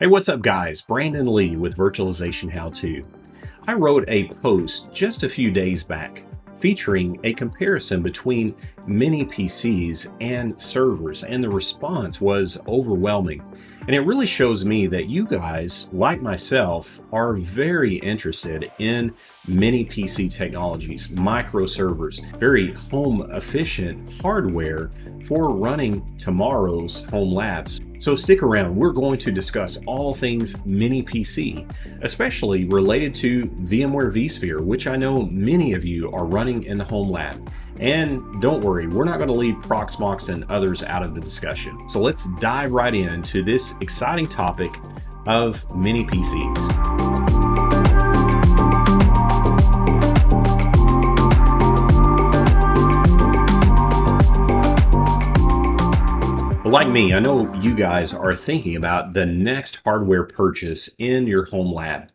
Hey, what's up guys? Brandon Lee with Virtualization How To. I wrote a post just a few days back featuring a comparison between mini PCs and servers, and the response was overwhelming. And it really shows me that you guys, like myself, are very interested in mini PC technologies, micro servers, very home efficient hardware for running tomorrow's home labs. So stick around, we're going to discuss all things mini PC, especially related to VMware vSphere, which I know many of you are running in the home lab. And don't worry, we're not going to leave Proxmox and others out of the discussion. So let's dive right into this exciting topic of mini PCs. Like me, I know you guys are thinking about the next hardware purchase in your home lab.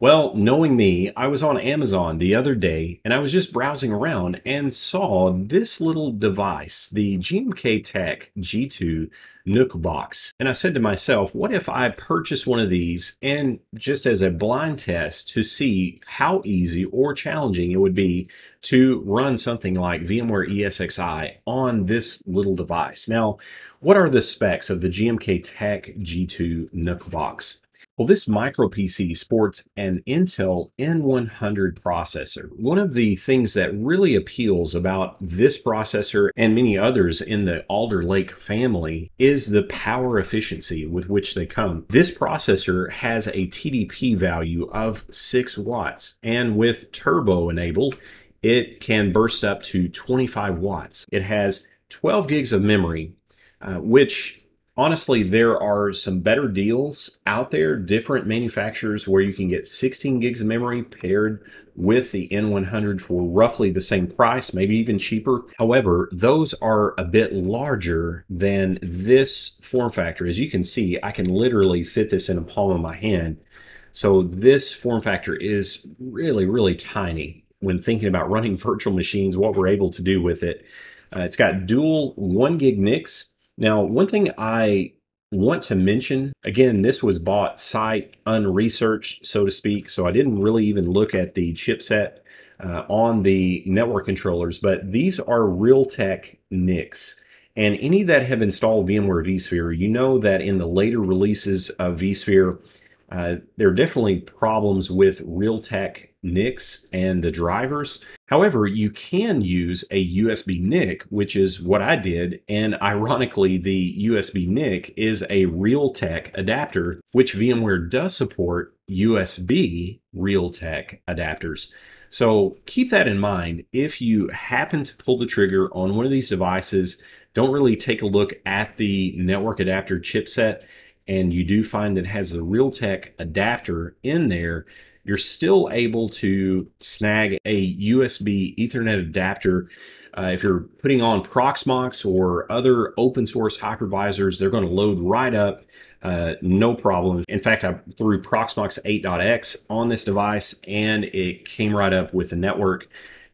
Well, knowing me, I was on Amazon the other day and I was just browsing around and saw this little device, the GMKtec G2 NUC box. And I said to myself, what if I purchase one of these and just as a blind test to see how easy or challenging it would be to run something like VMware ESXi on this little device. Now, what are the specs of the GMKtec G2 NUC box? Well, this micro PC sports an Intel N100 processor. One of the things that really appeals about this processor and many others in the Alder Lake family is the power efficiency with which they come. This processor has a TDP value of 6 watts, and with turbo enabled, it can burst up to 25 watts. It has 12 gigs of memory, uh, which honestly, there are some better deals out there, different manufacturers where you can get 16 gigs of memory paired with the N100 for roughly the same price, maybe even cheaper. However, those are a bit larger than this form factor. As you can see, I can literally fit this in a palm of my hand. So this form factor is really, really tiny when thinking about running virtual machines, what we're able to do with it. Uh, it's got dual one gig NICs now, one thing I want to mention again, this was bought sight unresearched, so to speak. So I didn't really even look at the chipset uh, on the network controllers, but these are Realtek NICs. And any that have installed VMware vSphere, you know that in the later releases of vSphere, uh, there are definitely problems with Realtek NICs and the drivers. However, you can use a USB NIC, which is what I did. And ironically, the USB NIC is a Realtek adapter, which VMware does support USB Realtek adapters. So keep that in mind. If you happen to pull the trigger on one of these devices, don't really take a look at the network adapter chipset and you do find that it has a Realtek adapter in there, you're still able to snag a USB Ethernet adapter. Uh, if you're putting on Proxmox or other open source hypervisors, they're going to load right up. Uh, no problem. In fact, I threw Proxmox 8.x on this device and it came right up with the network.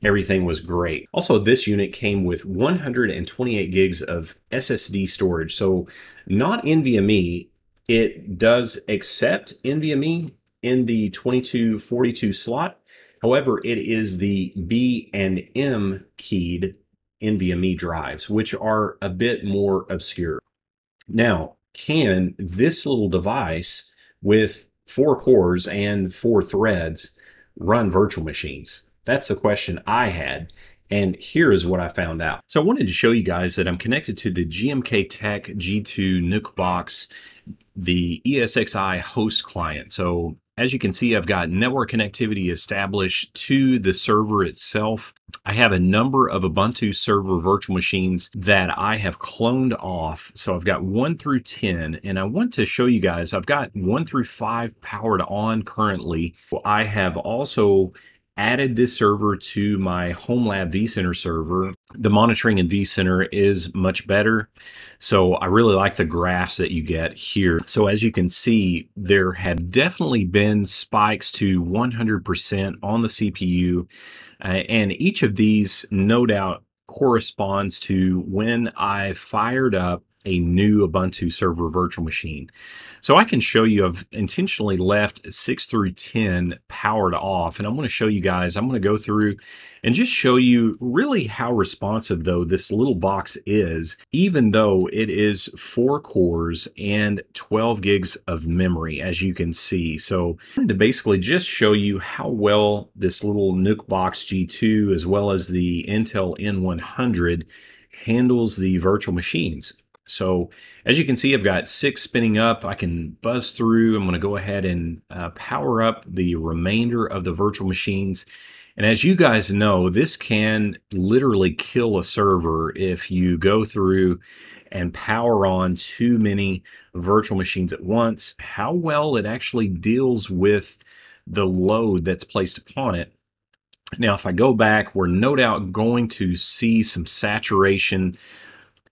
Everything was great. Also, this unit came with 128 gigs of SSD storage. So not NVMe, it does accept NVMe in the 2242 slot. However, it is the B and M keyed NVMe drives, which are a bit more obscure. Now, can this little device with four cores and four threads run virtual machines? That's the question I had. And here is what I found out. So I wanted to show you guys that I'm connected to the GMKtec G2 NUC box the ESXi host client. So as you can see, I've got network connectivity established to the server itself. I have a number of Ubuntu server virtual machines that I have cloned off. So I've got one through 10, and I want to show you guys, I've got one through five powered on currently. I have also added this server to my HomeLab vCenter server. The monitoring in vCenter is much better. So I really like the graphs that you get here. So as you can see, there have definitely been spikes to 100% on the CPU. Uh, and each of these no doubt corresponds to when I fired up a new Ubuntu server virtual machine. So I can show you I've intentionally left 6 through 10 powered off and I'm going to show you guys, I'm going to go through and just show you really how responsive though this little box is, even though it is four cores and 12 gigs of memory, as you can see. So to basically just show you how well this little NUC Box G2 as well as the Intel N100 handles the virtual machines. So as you can see, I've got six spinning up. I can buzz through. I'm going to go ahead and uh, power up the remainder of the virtual machines. And as you guys know, this can literally kill a server if you go through and power on too many virtual machines at once. How well it actually deals with the load that's placed upon it. Now, if I go back, we're no doubt going to see some saturation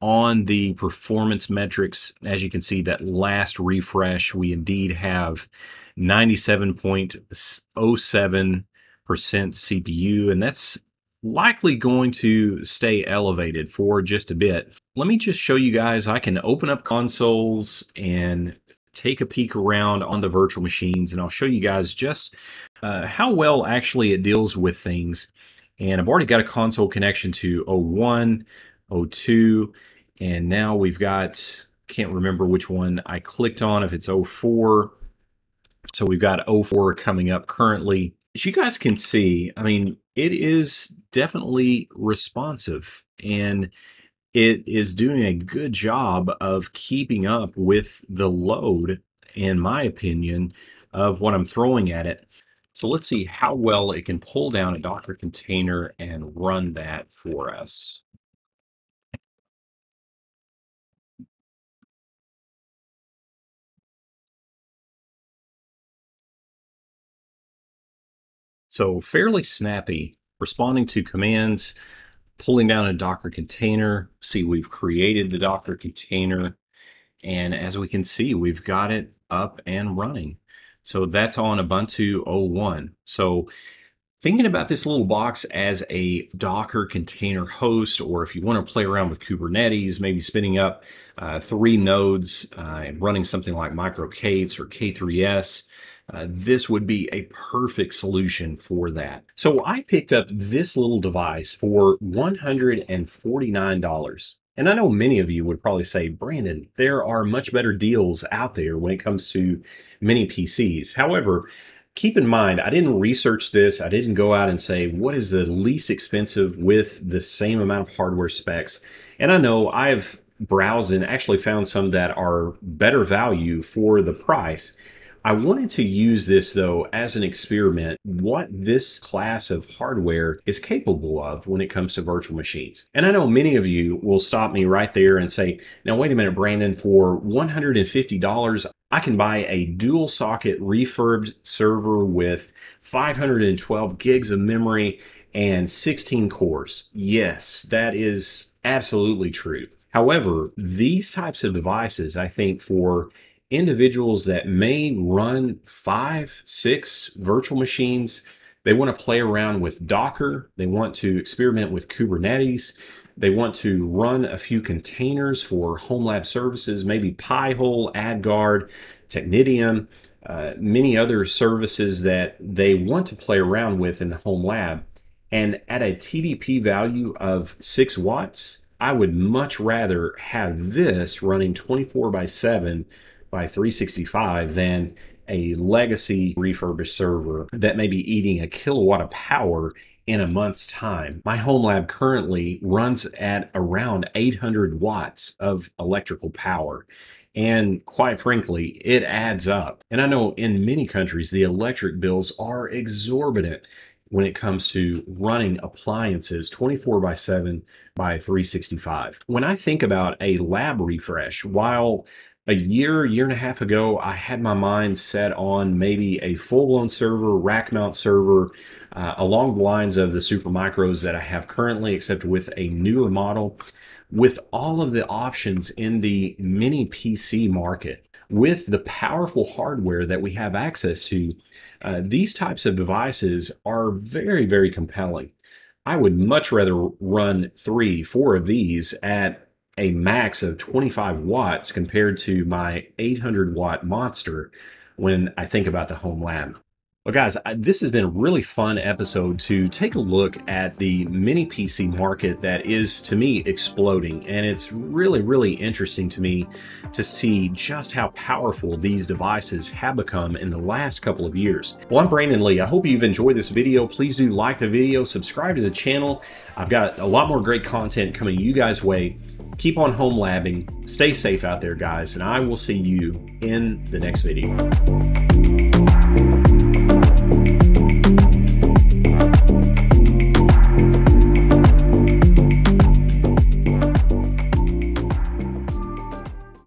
on the performance metrics, as you can see, that last refresh, we indeed have 97.07% CPU, and that's likely going to stay elevated for just a bit. Let me just show you guys, I can open up consoles and take a peek around on the virtual machines, and I'll show you guys just uh, how well actually it deals with things. And I've already got a console connection to 01, 02, and now we've got, can't remember which one I clicked on, if it's 04. So we've got 04 coming up currently. As you guys can see, I mean, it is definitely responsive and it is doing a good job of keeping up with the load, in my opinion, of what I'm throwing at it. So let's see how well it can pull down a Docker container and run that for us. So fairly snappy, responding to commands, pulling down a Docker container. See, we've created the Docker container. And as we can see, we've got it up and running. So that's on Ubuntu 01. So thinking about this little box as a Docker container host, or if you want to play around with Kubernetes, maybe spinning up uh, three nodes uh, and running something like MicroK8s or K3S, uh, this would be a perfect solution for that. So I picked up this little device for $149. And I know many of you would probably say, Brandon, there are much better deals out there when it comes to mini PCs. However, keep in mind, I didn't research this. I didn't go out and say, what is the least expensive with the same amount of hardware specs? And I know I've browsed and actually found some that are better value for the price. I wanted to use this though as an experiment, what this class of hardware is capable of when it comes to virtual machines. And I know many of you will stop me right there and say, now wait a minute, Brandon, for $150, I can buy a dual socket refurbed server with 512 gigs of memory and 16 cores. Yes, that is absolutely true. However, these types of devices, I think for individuals that may run five, six virtual machines. They want to play around with Docker. They want to experiment with Kubernetes. They want to run a few containers for home lab services, maybe Pi-hole, AdGuard, Technitium, uh, many other services that they want to play around with in the home lab. And at a TDP value of six watts, I would much rather have this running 24 by 7 by 365 than a legacy refurbished server that may be eating a kilowatt of power in a month's time. My home lab currently runs at around 800 watts of electrical power. And quite frankly, it adds up. And I know in many countries, the electric bills are exorbitant when it comes to running appliances 24 by 7 by 365. When I think about a lab refresh, while a year, year and a half ago, I had my mind set on maybe a full blown server, rack mount server, uh, along the lines of the Supermicros that I have currently, except with a newer model, with all of the options in the mini PC market. With the powerful hardware that we have access to, uh, these types of devices are very, very compelling. I would much rather run three, four of these at a max of 25 watts compared to my 800 watt monster when I think about the home lab. Well, guys, this has been a really fun episode to take a look at the mini PC market that is, to me, exploding. And it's really, really interesting to me to see just how powerful these devices have become in the last couple of years. Well, I'm Brandon Lee. I hope you've enjoyed this video. Please do like the video, subscribe to the channel. I've got a lot more great content coming you guys' way. Keep on home labbing. Stay safe out there, guys, and I will see you in the next video.